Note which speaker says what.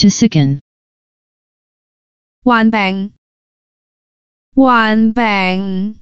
Speaker 1: to sicken,
Speaker 2: 患病，患病，